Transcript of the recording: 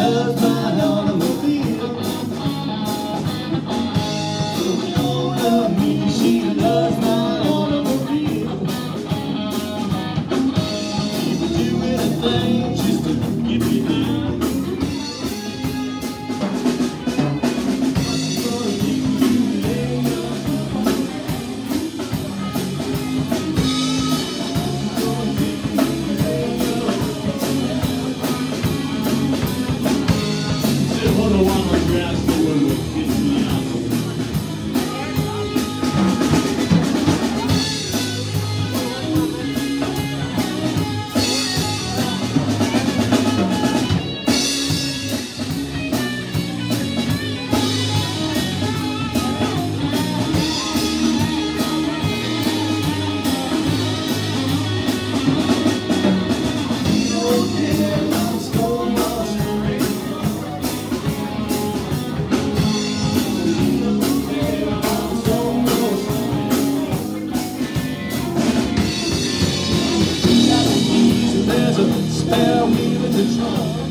loves my automobile. She don't love me, she loves my automobile. She do anything just to Yeah. Spare wheel in the trunk.